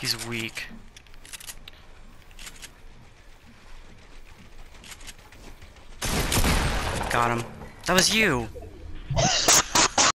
He's weak. Got him. That was you!